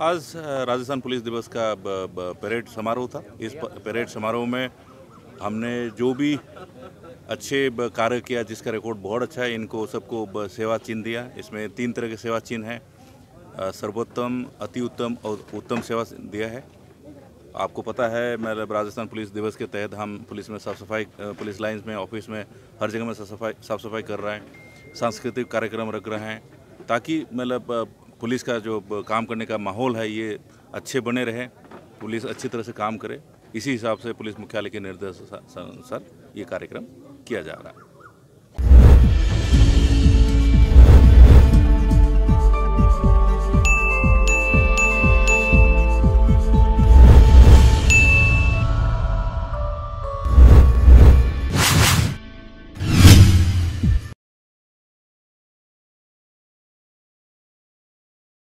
आज राजस्थान पुलिस दिवस का परेड समारोह था। इस परेड समारोह में हमने जो भी अच्छे कार्य किया, जिसका रिकॉर्ड बहुत अच्छा है, इनको सबको सेवा चिन्ह दिया। इसमें तीन तरह के सेवा चिन्ह हैं। सर्वोत्तम, अति उत्तम और उत्तम सेवा दिया है। आपको पता है मतलब राजस्थान पुलिस दिवस के तहत हम पुलिस में साफ़ सफ़ाई पुलिस लाइंस में, ऑफ़िस में, हर जगह में साफ़ सफ़ाई, साफ़ सफ़ाई कर रहे हैं, सांस्कृतिक कार्यक्रम रख रहे हैं, ताकि मतलब पुलिस का जो काम करने का माहौल है, ये अच्छे बने रहे। पुलिस अच्छी तरह से काम करे। इसी हिसाब से पुलिस मुख्यालय के निर्देश अनुसार ये कार्यक्रम किया जा रहा है।